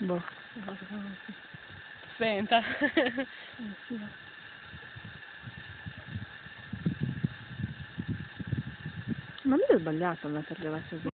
Boh. Senta. Ma lui è sbagliato andare a levarsi così.